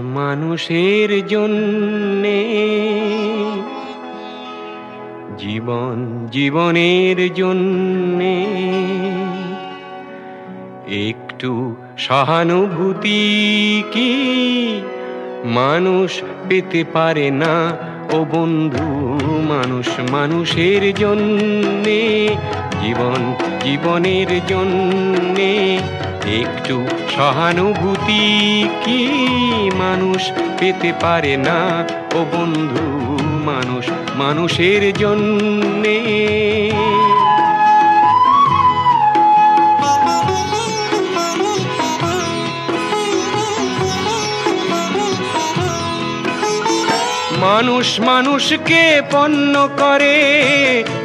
মানুষের জন্যে। জীবন জীবনের জন্যে। একটু সহানুভূতি কি মানুষ পেতে পারে না? ও বন্ধু, মানুষ মানুষের জন্যে, জীবন জীবনের জন্যে। একটু সহানুভূতি কি মানুষ পেতে পারে না? ও বন্ধু মানুষ মানুষের জন্যে মানুষ মানুষকে পণ্য করে,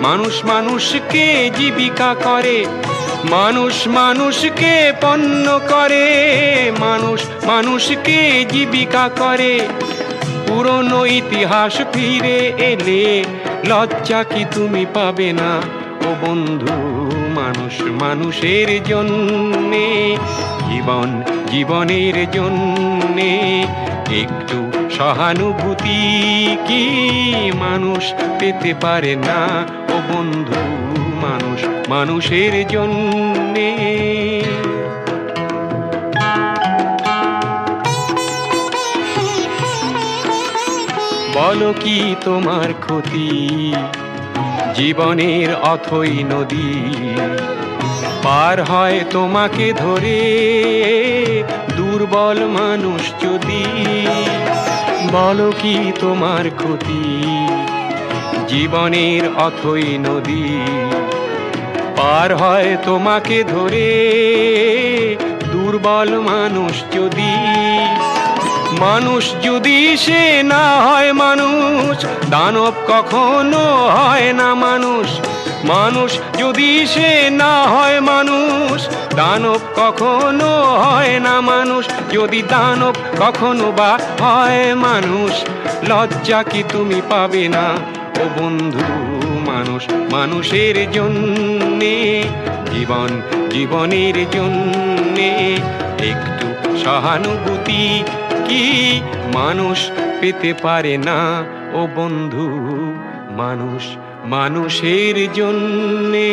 মানুষ মানুষকে জীবিকা করে, মানুষ মানুষকে পণ্য করে, মানুষ মানুষকে জীবিকা করে। পুরনো ইতিহাস ফিরে এলে লজ্জা কি তুমি পাবে না? ও বন্ধু, মানুষ মানুষের জন্যে জীবন, জীবনের জন্যে একটু সহানুভূতি কি মানুষ পেতে পারে না? ও বন্ধু, মানুষ, মানুষের জন্যে। বলো কি তোমার ক্ষতি? জীবনের অথই নদী। পার হয় তোমাকে ধরে, দুর্বল মানুষ যদি। বলো কি তোমার ক্ষতি? জীবনের অথই নদী। পার হয় তোমাকে ধরে, দুর্বল মানুষ যদি। মানুষ যদি সে না হয় মানুষ, দানব কখনো হয় না মানুষ। মানুষ যদি সে না হয় মানুষ, দানব কখনো হয় না মানুষ। যদি দানব কখনো বা হয় মানুষ, লজ্জা কি তুমি পাবে না? ও বন্ধু মানুষ, মানুষের জন্যে, জীবন জীবনের জন্যে, একটু সহানুভূতি কি মানুষ পেতে পারে না? ও বন্ধু মানুষ মানুষের জন্যে